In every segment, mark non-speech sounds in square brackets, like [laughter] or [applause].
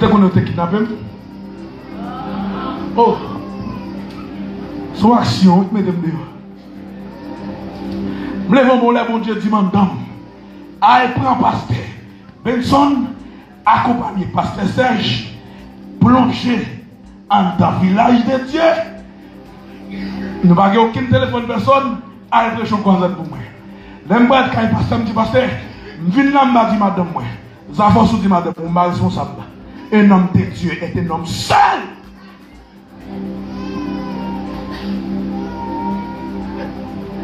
te konen te kidnappé Oh, son action, il met dehors. Je lève mon lèvre, dit madame, allez prendre pasteur Benson, accompagner pasteur Serge, plonger en le village de Dieu. Nous n'avons aucun téléphone personne, allez prêcher un concert pour moi. L'embête quand il passe, me dit pasteur, je viens là, me dit madame, moi. Dit madame, responsable. Un homme de Dieu est un homme seul.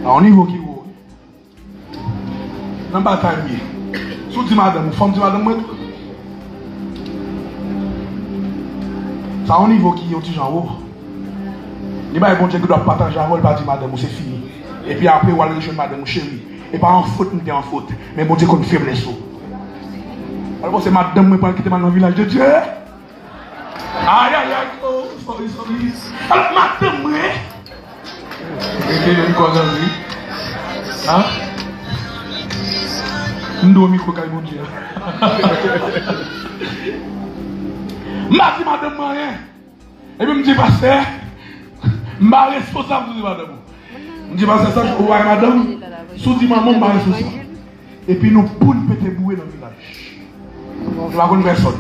À un niveau qui est haut. Dans la bataille, sous dit madame, femme dit madame. Ça a un niveau qui est au petit haut. Il va bon Dieu qui doit partager un rôle, pas dire madame, c'est fini. Et puis après, on va aller chez madame, chérie. Et pas en faute, mais en faute. Mais bon Dieu qu'on faiblesse. Alors c'est madame qui pas quitter dans le village de Dieu. Aïe aïe aïe, oh, sorry, sorry. Alors madame, moi. Et une cause en Hein? Nous au micro kay mon Dieu. M'a dit madame moi rien. Et puis me dit pasteur, m'a responsable de madame. Je dis, c'est ça, je madame, sous-dit maman, je responsable. Et puis nous poule pété boué dans le village. Ne connais personne.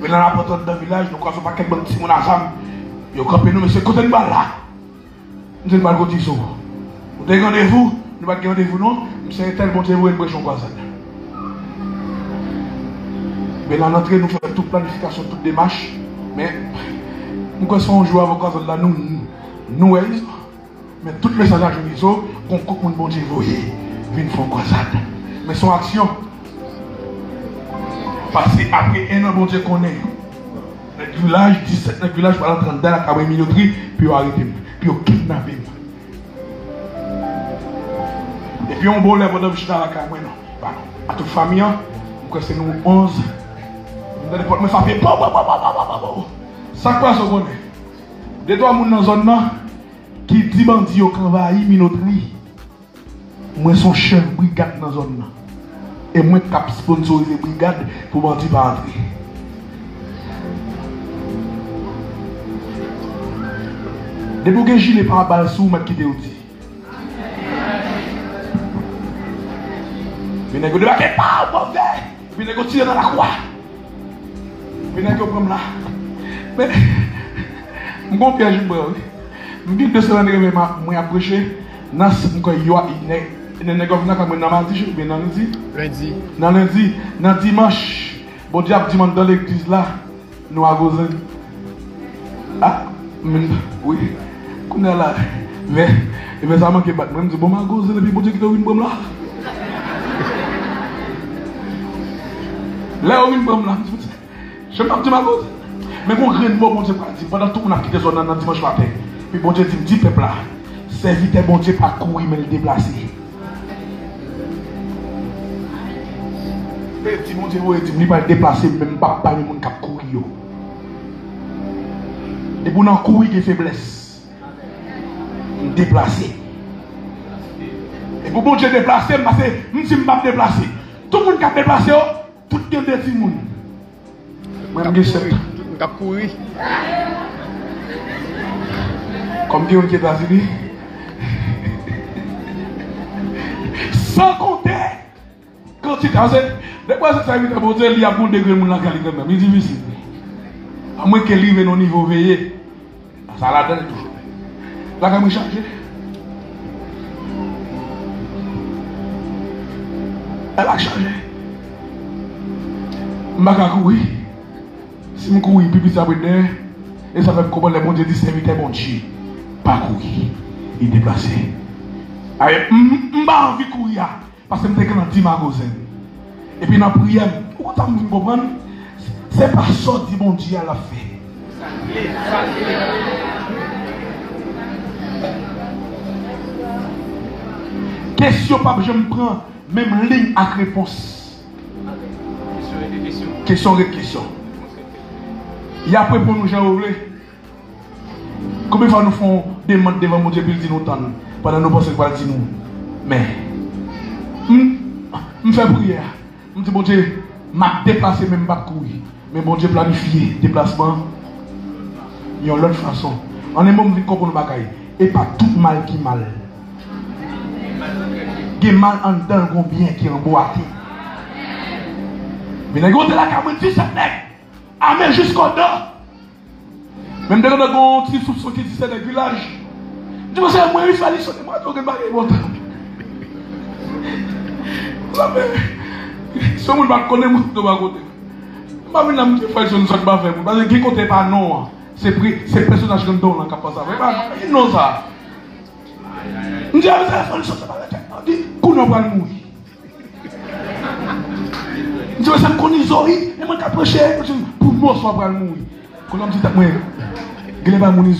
Mais dans la porte dans le village, nous croisons pas quelqu'un qui mon ensemble. Yo campé nous mais c'est côté de là. Nous ne pas côté ça. Vous avez rendez-vous, nous pas rendez-vous non, c'est tel bon vous une pression comme ça. Mais dans l'entrée, nous faisons toute planification, toute démarche. Mais nous connaissons un jour avec là, nous, nous, mais tout message à Junizo, qu'on coupe mon bon Dieu, vous voyez, vient faire croisade. Mais son action, parce qu'après un an, bon Dieu connaît. Le village, 17, le village, par l'entendre dans la minoterie, puis on arrête, puis on kidnappe. Et puis on bon lève dans la cabane, non. À toute famille, c'est nous 11. Mais ça fait ça quoi ce est Des trois personnes dans la zone qui dit bandit au envahi minoterie. Moi son chef brigade dans la zone E mwen kap sponsorize brigade pou bandi pa antre. Debo gen jile pa bal sou mwen ki de ou di. Mwen e go deba ke pa ou mwen de. Mwen e go tire nan la kwa. Mwen e go prom la. Mwen kon pi anjou mwen. Mwen ki de se lan reme mwen apreche. Nas mwen kon yo a inek. Mardi bien dans lundi. Lundi. Dans lundi, dans dimanche. Bon Dieu dimanche dans l'église là, nous à Gozen. Ah, oui. Qu'on est là. Mais mais ça manque pas. Dis bon ma Gozen et puis bon Dieu qui t'a une bombe là. Là, on est bon là. Je ne pas ma cause. Mais bon, rien de bon, Dieu, pendant tout, on a quitté zone dans dimanche matin. Puis bon Dieu dit, dit peuple là, serviteur bon Dieu pas courir, mais le déplacer. Mè ti moun ti wè ti mni pa deplase mèm pa pa mè moun kap kouri yo. De pou nan kouri de febles. M deplase. E pou bon jè deplase m basè m si m pa m deplase. Tout moun kap deplase yo, tout gen de ti moun. Mwen gen set. M kap kouri. Kom gen yon ki etasini. [laughs] San kontè. Kouti kase, dekwa se sa evite bote li apou degre moun lan kalite mè. Mi di misi. A mwen ke li ve nou nivou veye. A sa la den toujou. La ka mwen chanje. El a chanje. Mbak a koui. Si mwen koui pipi sa bwene, e sa fèm koubon le moun di di se evite moun chi. Pa koui. I deplase. A e mba anvi koui ya. Pase mwen teke nan ti magozen. Et puis dans la prière, tu comprendre C'est pas ça que bon Dieu a fait. Question, pas je me prends même ligne à réponse. Question et question. Il y a après pour nous, Jean Ouvré. Combien de fois nous faisons des demandes devant mon Dieu, puis il dit nous tant, pendant nous pensons qu'il dit nous. Mais, je fais prière. Dis, mon Dieu, m'a déplacé même pas courir. Mais bon Dieu planifié déplacement. Il y a l'autre façon. On est même comprendre le bagaille. Et pas tout mal qui mal. Il y a mal en dedans, bien qui est emboîté. Mais les gars de la caméra dit ça Amen jusqu'au dos. Même un petit soupçon qui dit c'est le village. Je me suis dit, moi, il fallait sonner, moi, je vais pas [laughs] mon temps. Si on ne connaît pas, je vais côté. Je ne vais pas faire une sorte de faire. Parce que qui compte pas non. C'est c'est personnage que nous donnons dans ça. Mais non ça. Je dis, ah, c'est une sorte de dit, qu'on va mourir. Je dis, c'est qu'on y zori, et moi, je prêcher, pour moi, ça va mourir. Quand on dit, moi, je ne vais pas mourir.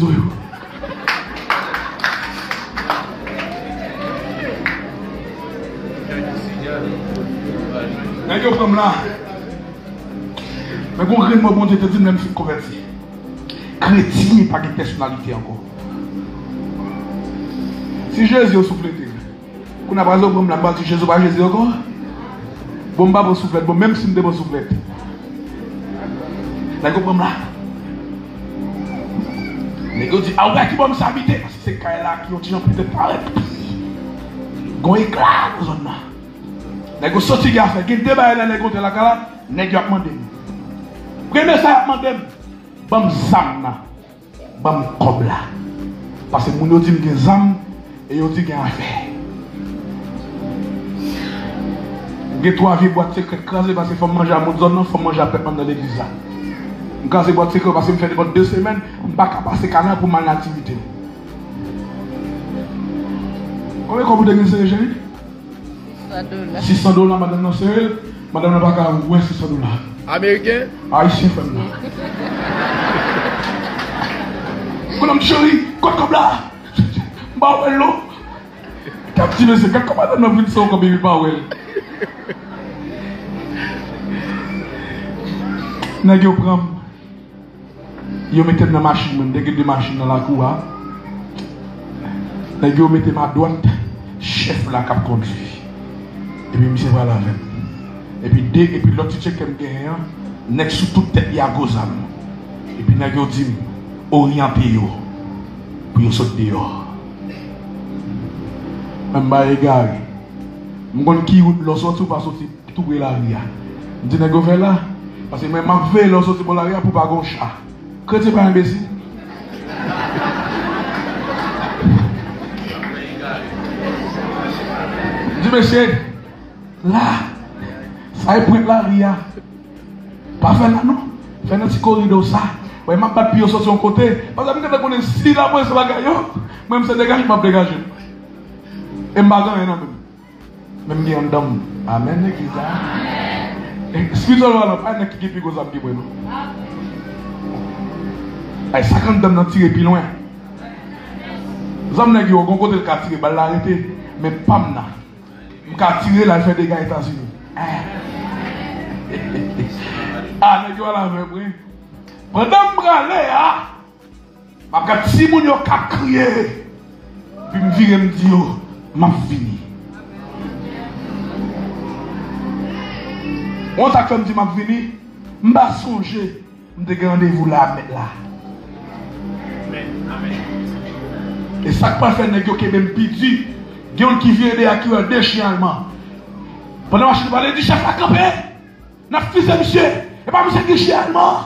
Nèg yo. Mais bon rien moi bon Dieu te dit même si converti. Chrétien pas de personnalité encore. Si Jésus a soufflé, qu'on a pas besoin de la si Jésus pas Jésus encore? Bon pas pour souffler, bon même si. Nèg yo comme là. Nèg yo peut-être paraît. Gon Nèk yo soti gya fè, gen debay la nèk yo te lakala, nèk yo ap mandem. Premè sa ap mandem, bam zam na, bam kob la. Pase moun yo di m gen zam, e yo di gen afè. Gen to avi boat sekret, krasè basè fò manje a moun zon nan, fò manje apèpèm nan l'egliza. M krasè boat sekret basè m fè dekot 2 semen, m baka basè kanan pou man l'ativite. Ouwe kon pou dekli se rejèvit? Gagné 600 dollars, madame non Madame n'a pas qu'à 600 dollars. Américain? Haïtien, femme là. Madame chérie, quoi comme là Bah ouais, l'eau. Cap petit monsieur, quand madame n'a vu ça comme il va ouais. Nèg yo prend yo mettez dans la machine, dès que des machines dans la cour. Nèg yo mettez ma droite, chef la cap conduit. epi mse wala men. Epi de, epi loti tche kem genyen, nek sou tout tet ya gozan. Epi nag yo dim, oryan pi yo, pou yo sot de yo. Mwen ba e gari, mwen kon ki yon losot sou pa soti tout we la ria. Mwen di nag yo fe la, pase mwen ma ve losot sou pa la ria pou pa gon chan. Kote pa mbesi? Di mwen se, Là, ça est prêt là, Ria. Pas faire là, non. Faire un petit corridor ça. Ouais, m'a pas de sur son côté. Parce que je connais si là, moi, c'est pas gagnant. Même si dégage, je dégage. Et je ne non. Même si on donne. Amen, l'église. Spirituellement, pas un qui est plus gros à me non. Ay 50 dam nan tire. Zam nèg yo gon côté le ka tire bal pam nan. Je vais tirer la fait des gars États-Unis. [laughs] Ah, mais tu vois la même, Pendant que je vais aller, je vais si mon yo ka crier. Puis je vais me dire, je fini. On t'a comme dit, je fini. Songer. Je vais rendez-vous là, là. Et ça ne fait pas que même pitié. Il y a qui vient de des chiens allemands. Pendant que je parlais du chef à camper, n'a fils de monsieur, et pas monsieur qui chien allemand.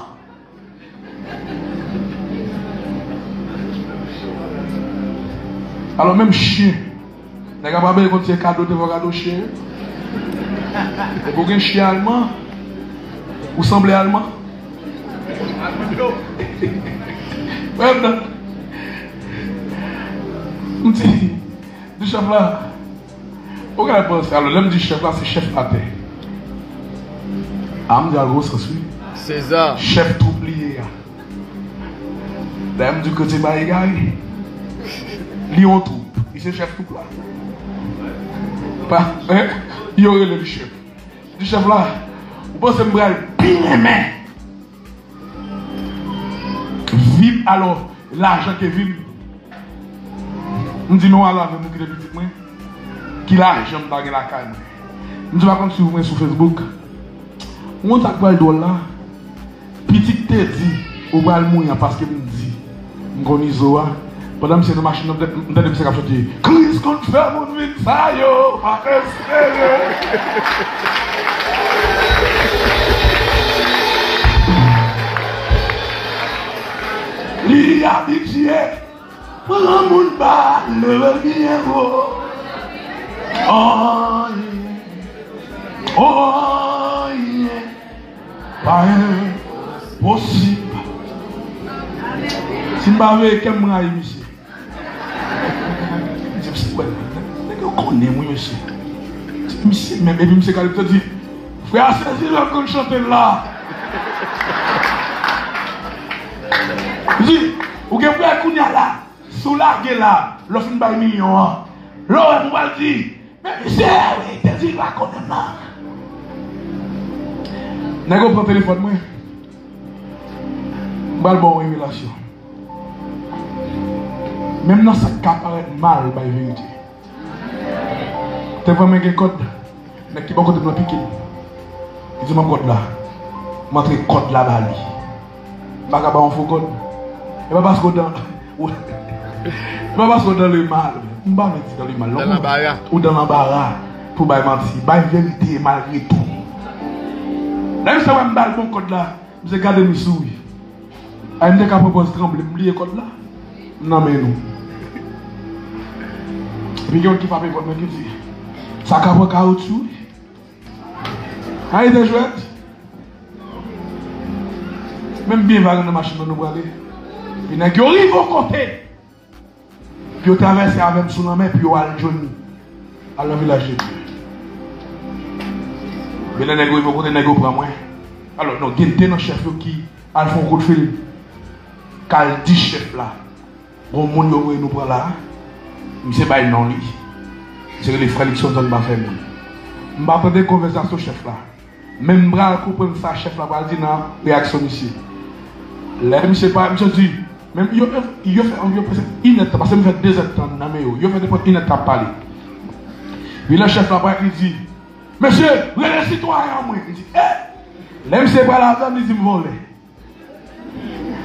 Alors même chien, n'a pas besoin de un cadeau de vos cadeaux chien. Et pour un chien allemand, vous semblez allemand. Ouais, Di chef la, ou gane pense, alo lem di chef la, se chef ate. Am di algo se sui. César. Chef troubliye ya. Dèm di kote ba e gare. Li yon troup. I se chef troup la. Pa, eh, yon rele li chef. Di chef la, ou pense mbral, pile men. Vim alo, l'ajan ke vim Mwen di nou ala ve mwen ki de bitik mwen. Ki la e jem bagen la kay mwen. Mwen di wakon si ou mwen sou Facebook. Mwen takwal do la. Pitik te di. Ou bal mwen ya paske mwen di. Mwen koni zo a. Padan mwen se nan masjin nan mwen de mwen se kap chote. Kris kon fè moun vin sa yo. Fake skere. Li adik siye. Palan moun ba Never be a war Oh yeah Oh yeah Paran Posib Simba ve kem mga yi misi Nèk yo konen mwen misi Misi men bebi misi kalip te di Fwe a sezi lò kon chante la. Misi Ou gen fwe akoun ya la. Là, sous la gueule là, l'offre une baille million. L'autre, on va dire, mais monsieur, oui, t'es dit, là, qu'on est là. N'a pas pris téléphone, moi? Bal bon révélation. Même dans ce cas, paraît mal, vérité. Tu vois, un code, mais qui va côté de. Il dit, mon code là. Montre le code là, bas lui. Baga ba. Et pas parce que dans. [laughs] Et Mwen pa sou dan le mal. Mwen pa mwen ti dan le mal. Dan l'ambara. Ou dan l'ambara. Pou bay manti. Bay verite malre tou. La yon se wè mbal bon kod la. Mwen se gade mi sou. A yon de ka propos tremble. Mwen liye kod la. Nan men nou. Pi gen yon ki pape kod men ki di. Sa ka wè ka out sou. A yon de jwet. Mwen biye vagan nan masjinan nou wale. Pi nan ki yon rivo kote. Puis on traverse avec la main puis on a Johnny à village de Dieu. Mais les ils pour moi. Alors non, il y a un chef qui a fait un de fil. Cal dit chef là. Bon monde nous prend là. Bail non lui. C'est les frères qui sont dans le. Je prendre des conversations chef là. Même bras comprendre ça chef là va dire non ici. Je ne sais pas, je a fait environ une étape, parce que je fait deux étapes dans mes il a fait depuis une étape parler. Puis le chef là-bas, il dit, Monsieur, vous êtes un citoyen moi. Il dit, eh, là, monsieur pas là, il dit, me voler.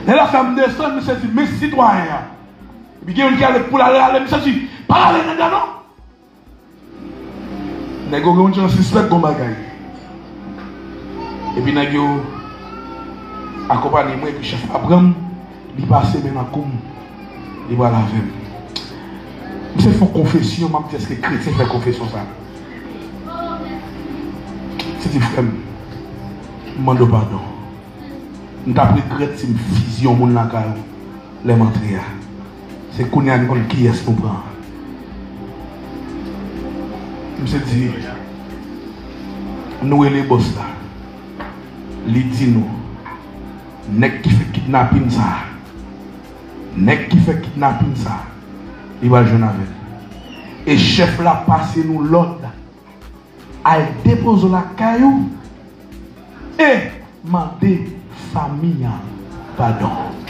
Et là, ça me descend, monsieur dit, mes citoyens. Et puis, il y a qui allait pour aller, monsieur dit, pas aller, non, non. Nego, on a un suspect comme bagaille. Et puis, nego, accompagné moi et puis chef Abraham, il passe maintenant comme il va laver. Monsieur fait confession, est-ce que les chrétiens font confession ça C'est dit frère, je demande pardon. Je t'ai regretté si je fusion mon la les mentir. C'est qu'on a une qui est-ce qu'on prend. Je me dit, nous les boss là, les dit nous. Nek qui fait kidnapping ça. Nek ki fe kitnapin sa, i wajon avè. E chef la pase nou lot, al e depozo la kayou, e mande famiyan padon.